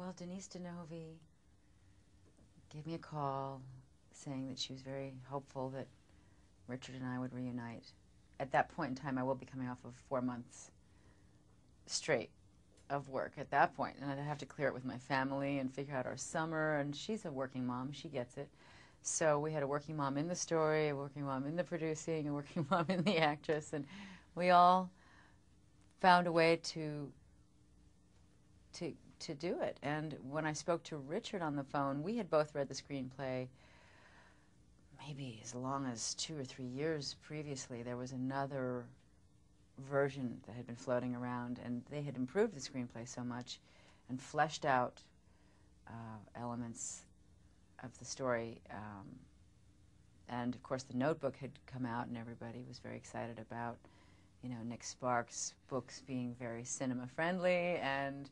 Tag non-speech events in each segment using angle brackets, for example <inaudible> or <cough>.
well, Denise Di Novi gave me a call saying that she was very hopeful that Richard and I would reunite. At that point in time, I will be coming off of four months straight of work at that point, and I'd have to clear it with my family and figure out our summer. And she's a working mom; she gets it. So we had a working mom in the story, a working mom in the producing, a working <laughs> mom in the actress, and we all found a way to to to do it. And when I spoke to Richard on the phone, we had both read the screenplay maybe as long as two or three years previously. There was another version that had been floating around, and they had improved the screenplay so much and fleshed out uh, elements of the story. Um, and of course, the Notebook had come out, and everybody was very excited about, you know, Nick Sparks' books being very cinema friendly, and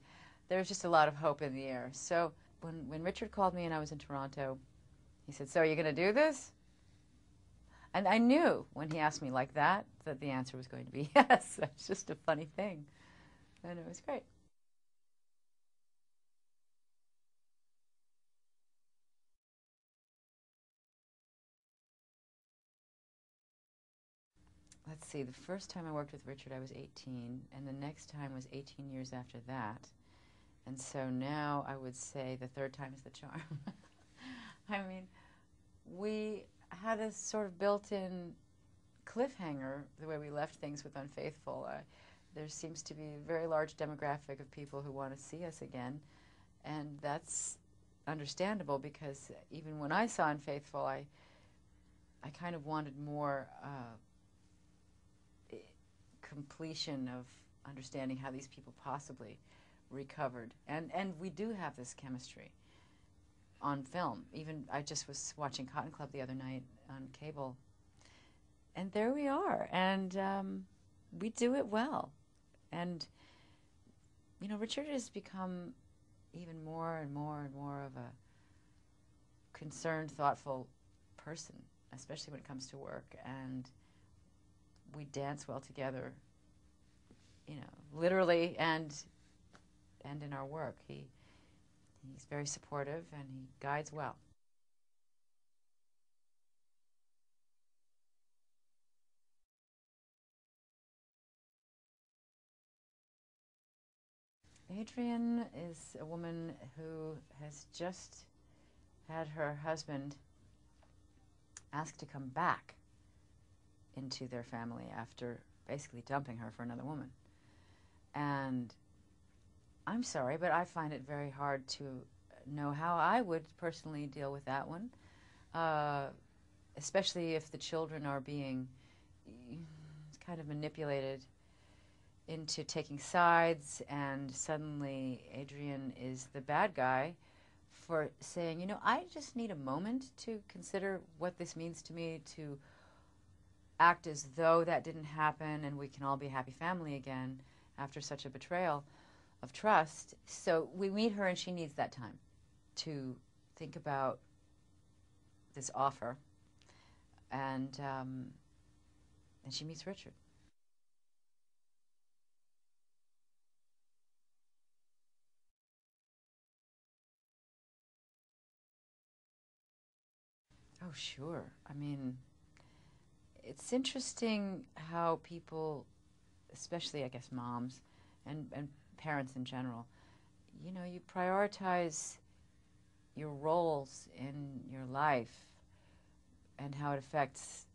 there was just a lot of hope in the air. So when when Richard called me and I was in Toronto, he said, "So are you going to do this?" And I knew when he asked me like that that the answer was going to be <laughs> yes. It's just a funny thing, and it was great. let's see, the first time I worked with Richard, I was 18, and the next time was 18 years after that. And so now I would say the third time is the charm. <laughs> I mean, we had a sort of built in cliffhanger the way we left things with Unfaithful. Uh, there seems to be a very large demographic of people who want to see us again, and that's understandable because even when I saw Unfaithful, I I kind of wanted more uh, completion of understanding how these people possibly recovered. And, and we do have this chemistry on film. Even I just was watching Cotton Club the other night on cable, and there we are. And um, we do it well. And, you know, Richard has become even more and more and more of a concerned, thoughtful person, especially when it comes to work. And we dance well together, you know, literally and and in our work. He he's very supportive and he guides well. Adrienne is a woman who has just had her husband asked to come back into their family after basically dumping her for another woman. And I'm sorry, but I find it very hard to know how I would personally deal with that one, uh, especially if the children are being kind of manipulated into taking sides, and suddenly Adrienne is the bad guy for saying, you know, I just need a moment to consider what this means to me to act as though that didn't happen and we can all be a happy family again after such a betrayal of trust. So we meet her and she needs that time to think about this offer. And, um, and she meets Richard. Oh, sure. I mean, it's interesting how people, especially I guess moms and, and parents in general, you know, you prioritize your roles in your life and how it affects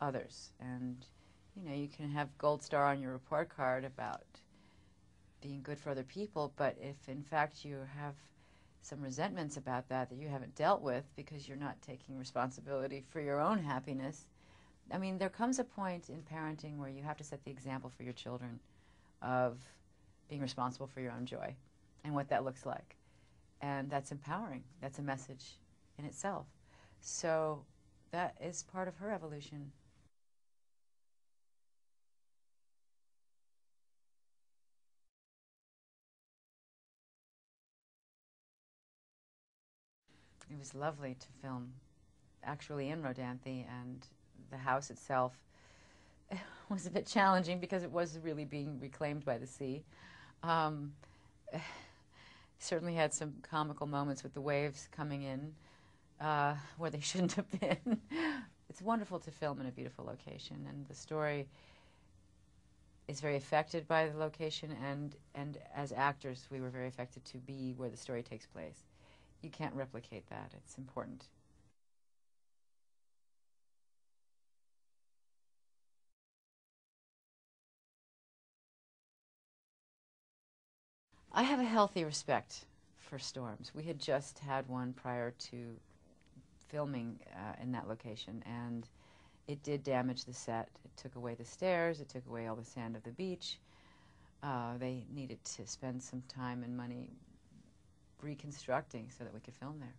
others. And, you know, you can have gold star on your report card about being good for other people, but if in fact you have some resentments about that that you haven't dealt with because you're not taking responsibility for your own happiness, I mean, there comes a point in parenting where you have to set the example for your children of being responsible for your own joy and what that looks like. And that's empowering. That's a message in itself. So that is part of her evolution. It was lovely to film actually in Rodanthe and the house itself <laughs> was a bit challenging because it was really being reclaimed by the sea. Um, <sighs> certainly had some comical moments with the waves coming in uh, where they <laughs> shouldn't have been. it's wonderful to film in a beautiful location, and the story is very affected by the location. And and as actors, we were very affected to be where the story takes place. You can't replicate that. It's important. I have a healthy respect for storms. We had just had one prior to filming uh, in that location, and it did damage the set. It took away the stairs, it took away all the sand of the beach. Uh, they needed to spend some time and money reconstructing so that we could film there.